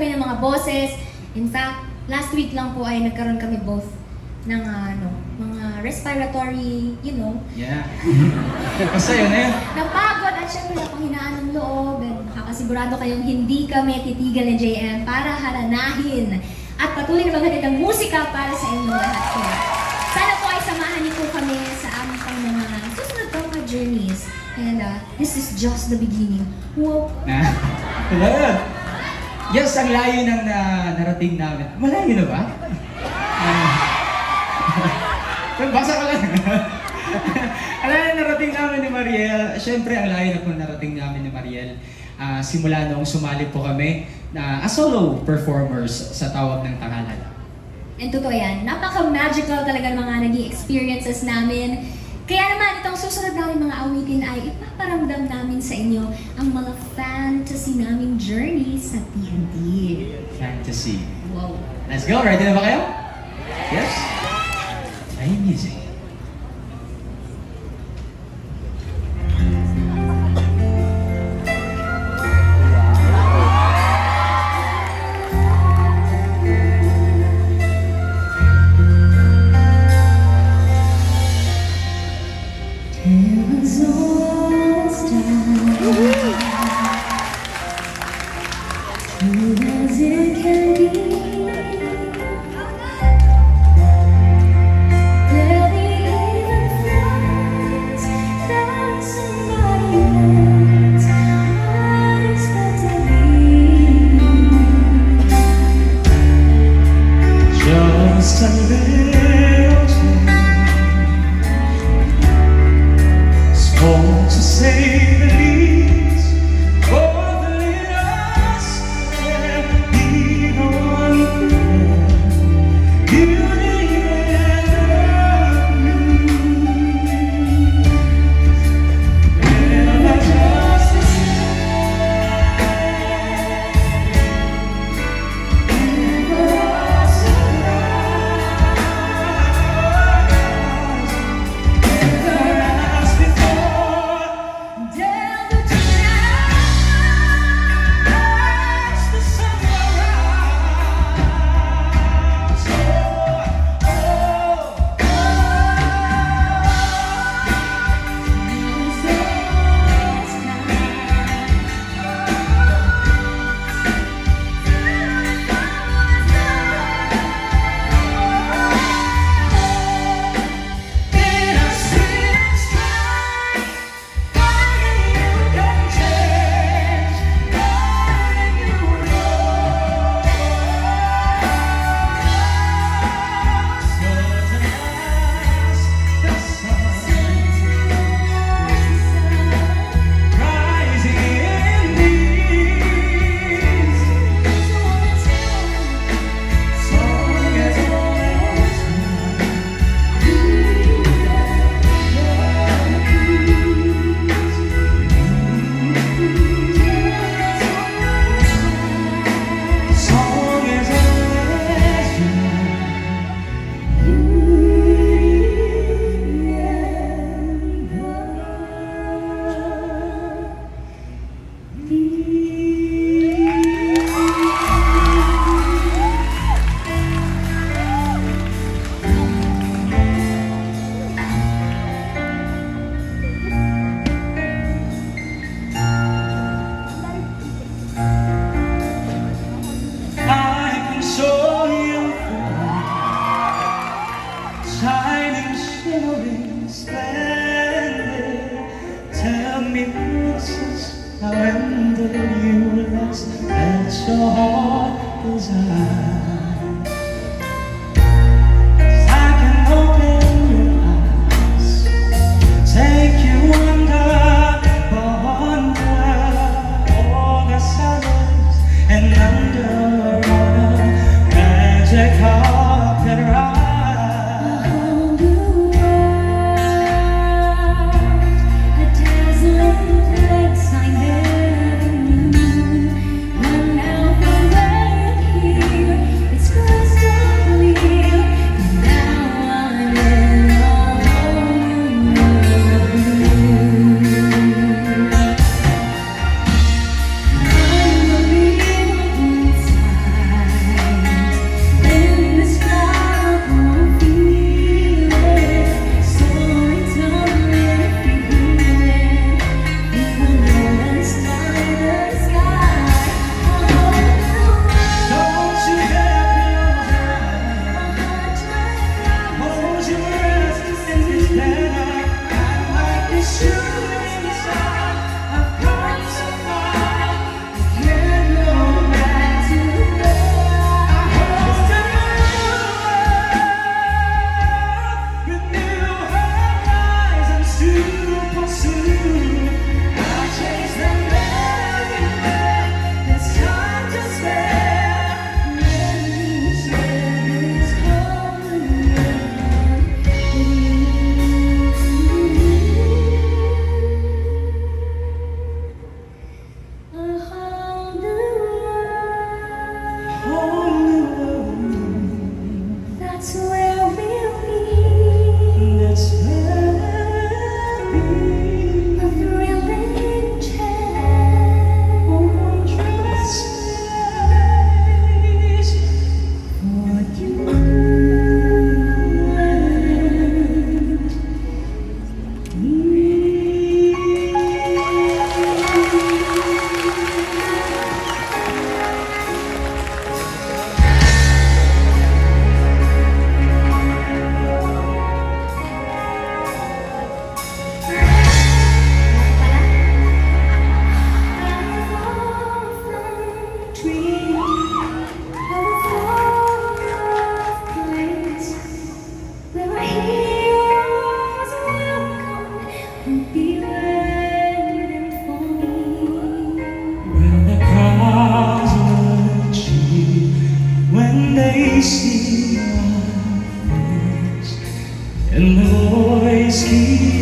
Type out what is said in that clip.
kami ng mga boses. In fact, last week lang po ay nagkaroon kami both ng ah, ano, mga respiratory, you know, Yeah. Na yun. napagod at syempre napanghinaan ng loob and nakakasigurado kayong hindi kami titigan ni JM para haranahin at patuloy na maghatid ng musika para sa inyong lahat. Kaya sana po ay samahan niyo po kami sa aming pang mga susunod pang mga journeys. And uh, this is just the beginning. Wow! Na. Yes, ang layo ng na, narating namin. Malayo na ba? Ah. Basa ka lang. ang layo na narating namin ni Mariel. Siyempre, ang layo na po narating namin ni Mariel. Ah, simula noong sumali po kami na as solo performers sa tawag ng Tangalala. And totoo yan, napaka-magical talaga mga naging experiences namin. Kaya naman, itong susunod namin mga awitin ay ipaparamdam namin sa inyo ang mga fantasy naming journey sa TNT. Fantasy. Wow! Let's go! Ready na ba kayo? Yes? Ay, music. Mm-hmm. shining, shimmering, splendid. Tell me, princess, now when did you last let your heart desire? always keep